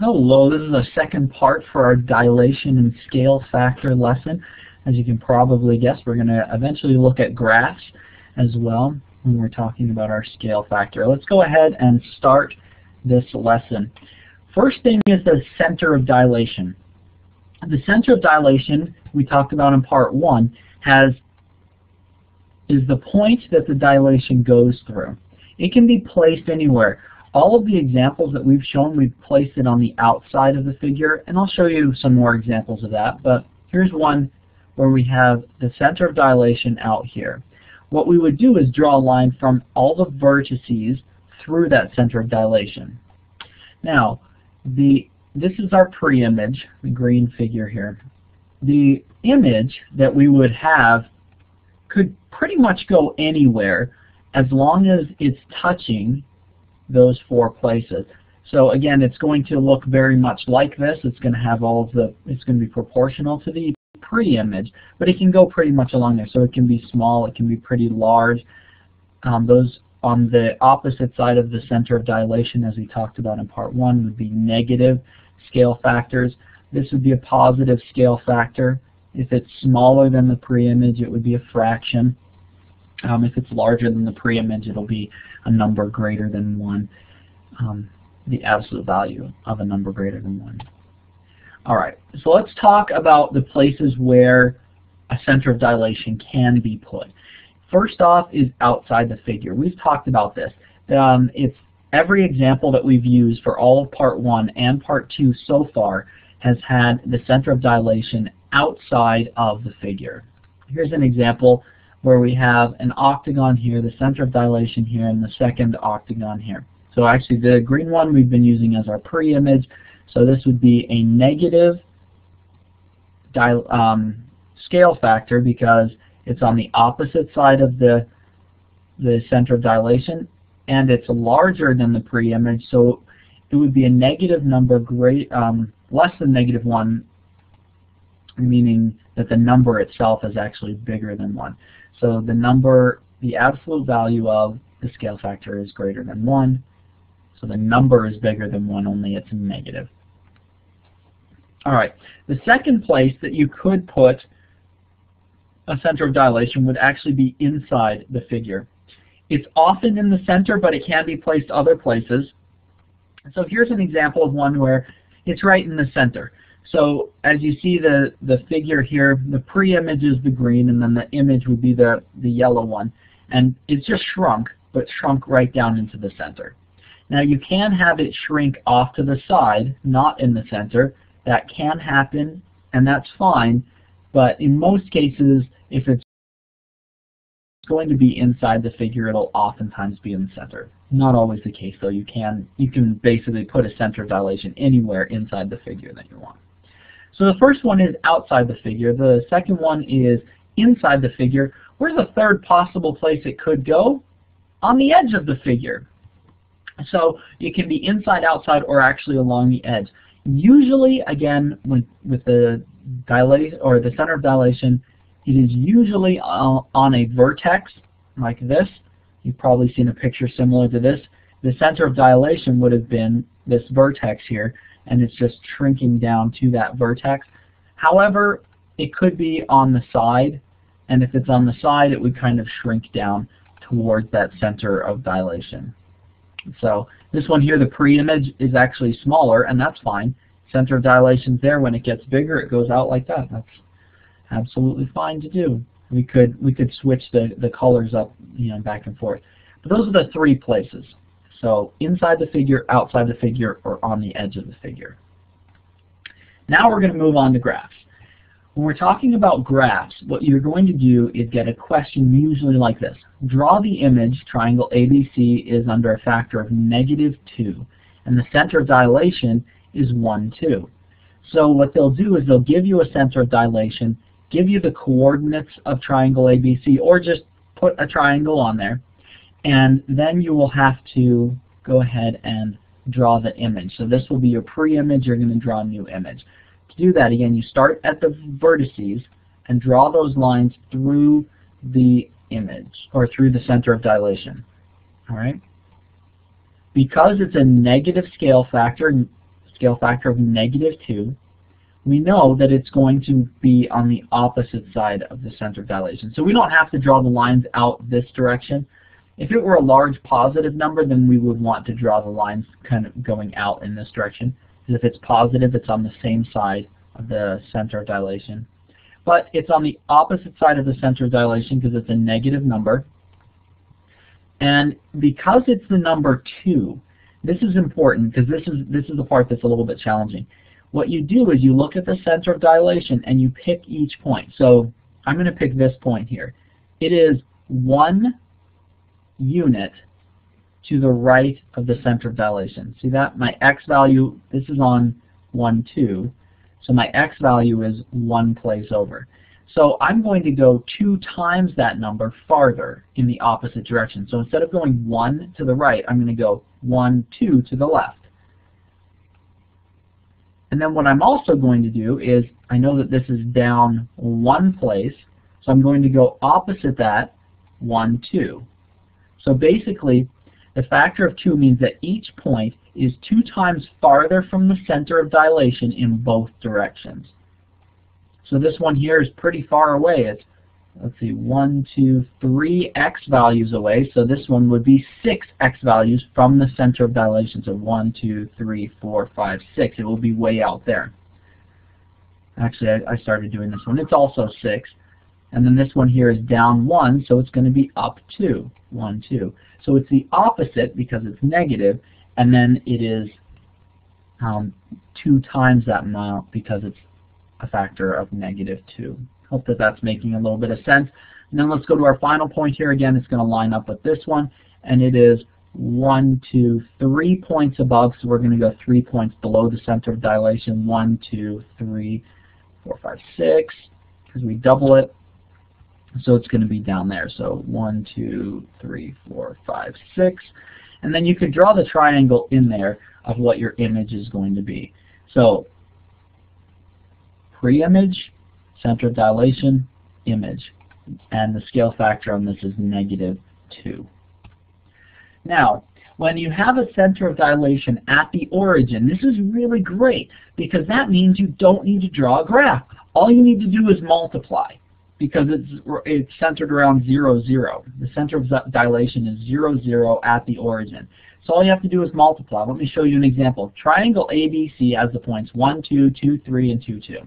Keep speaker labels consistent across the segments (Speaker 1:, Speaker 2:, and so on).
Speaker 1: Hello, this is the second part for our dilation and scale factor lesson. As you can probably guess, we're going to eventually look at graphs as well when we're talking about our scale factor. Let's go ahead and start this lesson. First thing is the center of dilation. The center of dilation we talked about in part one has is the point that the dilation goes through. It can be placed anywhere. All of the examples that we've shown, we've placed it on the outside of the figure, and I'll show you some more examples of that, but here's one where we have the center of dilation out here. What we would do is draw a line from all the vertices through that center of dilation. Now, the this is our pre-image, the green figure here. The image that we would have could pretty much go anywhere as long as it's touching those four places. So again, it's going to look very much like this. It's going to have all of the, it's going to be proportional to the pre-image, but it can go pretty much along there. So it can be small, it can be pretty large. Um, those on the opposite side of the center of dilation, as we talked about in part one, would be negative scale factors. This would be a positive scale factor. If it's smaller than the pre-image, it would be a fraction. Um, if it's larger than the pre-image, it'll be a number greater than 1, um, the absolute value of a number greater than 1. All right, so let's talk about the places where a center of dilation can be put. First off is outside the figure. We've talked about this. Um, it's every example that we've used for all of part 1 and part 2 so far has had the center of dilation outside of the figure. Here's an example where we have an octagon here, the center of dilation here, and the second octagon here. So actually the green one we've been using as our pre-image, so this would be a negative um, scale factor because it's on the opposite side of the, the center of dilation, and it's larger than the pre-image, so it would be a negative number great, um, less than negative 1, meaning that the number itself is actually bigger than 1. So the number, the absolute value of the scale factor is greater than 1. So the number is bigger than 1, only it's negative. All right, the second place that you could put a center of dilation would actually be inside the figure. It's often in the center, but it can be placed other places. So here's an example of one where it's right in the center. So as you see the, the figure here, the pre-image is the green and then the image would be the, the yellow one. And it's just shrunk, but shrunk right down into the center. Now you can have it shrink off to the side, not in the center. That can happen, and that's fine. But in most cases, if it's going to be inside the figure, it'll oftentimes be in the center. Not always the case, though. You can you can basically put a center dilation anywhere inside the figure that you want. So the first one is outside the figure. The second one is inside the figure. Where's the third possible place it could go? On the edge of the figure. So it can be inside, outside, or actually along the edge. Usually, again, with, with the dilation or the center of dilation, it is usually on a vertex like this. You've probably seen a picture similar to this. The center of dilation would have been this vertex here and it's just shrinking down to that vertex. However, it could be on the side, and if it's on the side, it would kind of shrink down towards that center of dilation. So this one here, the pre-image, is actually smaller, and that's fine. Center of dilation is there. When it gets bigger, it goes out like that. That's absolutely fine to do. We could we could switch the the colors up, you know, back and forth. But those are the three places. So inside the figure, outside the figure, or on the edge of the figure. Now we're going to move on to graphs. When we're talking about graphs, what you're going to do is get a question usually like this. Draw the image, triangle ABC is under a factor of negative 2, and the center of dilation is 1, 2. So what they'll do is they'll give you a center of dilation, give you the coordinates of triangle ABC, or just put a triangle on there, and then you will have to go ahead and draw the image. So this will be your pre-image, you're going to draw a new image. To do that, again, you start at the vertices and draw those lines through the image, or through the center of dilation. All right? Because it's a negative scale factor, scale factor of negative 2, we know that it's going to be on the opposite side of the center of dilation. So we don't have to draw the lines out this direction. If it were a large positive number, then we would want to draw the lines kind of going out in this direction. Because if it's positive, it's on the same side of the center of dilation. But it's on the opposite side of the center of dilation because it's a negative number. And because it's the number 2, this is important because this is, this is the part that's a little bit challenging. What you do is you look at the center of dilation and you pick each point. So I'm going to pick this point here. It is one unit to the right of the center of dilation. See that? My x value, this is on 1, 2. So my x value is one place over. So I'm going to go two times that number farther in the opposite direction. So instead of going one to the right, I'm going to go one, two to the left. And then what I'm also going to do is, I know that this is down one place, so I'm going to go opposite that, one, two. So basically, the factor of 2 means that each point is two times farther from the center of dilation in both directions. So this one here is pretty far away. It's, let's see, 1, 2, 3 x values away. So this one would be 6 x values from the center of dilation. So 1, 2, 3, 4, 5, 6. It will be way out there. Actually, I, I started doing this one. It's also 6. And then this one here is down 1, so it's going to be up 2. 1, 2. So it's the opposite because it's negative, and then it is um, 2 times that amount because it's a factor of negative 2. Hope that that's making a little bit of sense. And then let's go to our final point here. Again, it's going to line up with this one, and it is 1, 2, 3 points above, so we're going to go 3 points below the center of dilation. 1, 2, 3, 4, 5, 6, because we double it. So it's going to be down there. So 1, 2, 3, 4, 5, 6. And then you could draw the triangle in there of what your image is going to be. So pre-image, center of dilation, image. And the scale factor on this is negative 2. Now, when you have a center of dilation at the origin, this is really great because that means you don't need to draw a graph. All you need to do is multiply because it's, it's centered around 0, 0. The center of dilation is 0, 0 at the origin. So all you have to do is multiply. Let me show you an example. Triangle ABC has the points 1, 2, 2, 3, and 2, 2.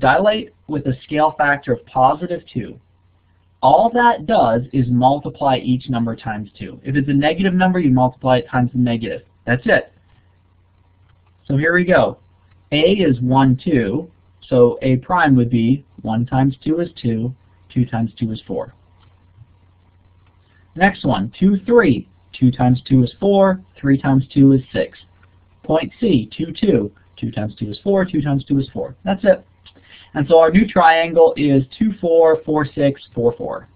Speaker 1: Dilate with a scale factor of positive 2. All that does is multiply each number times 2. If it's a negative number, you multiply it times the negative. That's it. So here we go. A is 1, 2. So A prime would be 1 times 2 is 2, 2 times 2 is 4. Next one, 2, 3. 2 times 2 is 4, 3 times 2 is 6. Point C, 2, 2. 2 times 2 is 4, 2 times 2 is 4. That's it. And so our new triangle is 2, 4, 4, 6, 4, 4.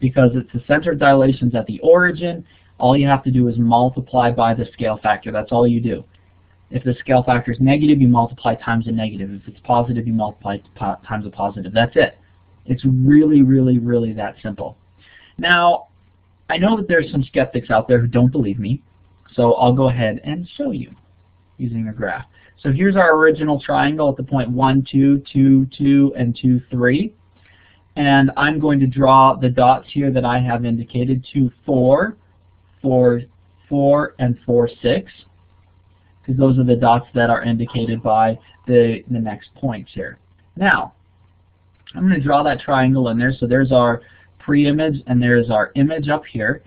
Speaker 1: Because it's the center dilations at the origin, all you have to do is multiply by the scale factor. That's all you do. If the scale factor is negative, you multiply times a negative. If it's positive, you multiply times a positive. That's it. It's really, really, really that simple. Now, I know that there's some skeptics out there who don't believe me, so I'll go ahead and show you using a graph. So here's our original triangle at the point 1, 2, 2, 2, and 2, 3. And I'm going to draw the dots here that I have indicated, 2, 4, 4, 4, and 4, 6 because those are the dots that are indicated by the, the next points here. Now, I'm going to draw that triangle in there. So there's our pre-image and there's our image up here.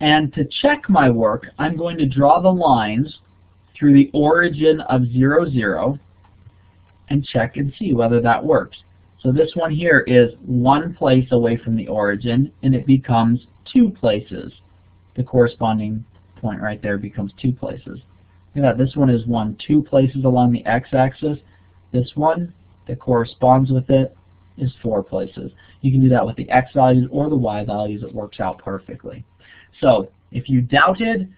Speaker 1: And to check my work, I'm going to draw the lines through the origin of 0, 0 and check and see whether that works. So this one here is one place away from the origin and it becomes two places. The corresponding point right there becomes two places. Look at that. This one is one two places along the x-axis. This one that corresponds with it is four places. You can do that with the x values or the y values. It works out perfectly. So if you doubted,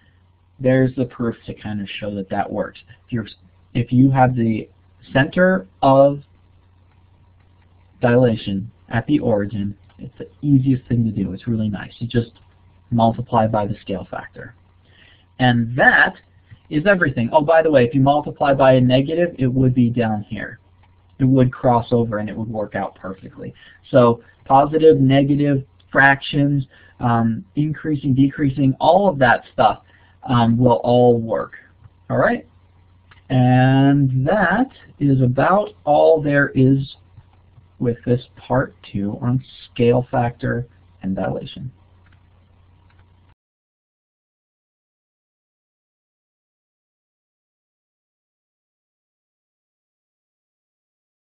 Speaker 1: there's the proof to kind of show that that works. If, you're, if you have the center of dilation at the origin, it's the easiest thing to do. It's really nice. You just multiply by the scale factor. And that is everything. Oh, by the way, if you multiply by a negative, it would be down here. It would cross over and it would work out perfectly. So positive, negative, fractions, um, increasing, decreasing, all of that stuff um, will all work. All right? And that is about all there is with this part two on scale factor and dilation.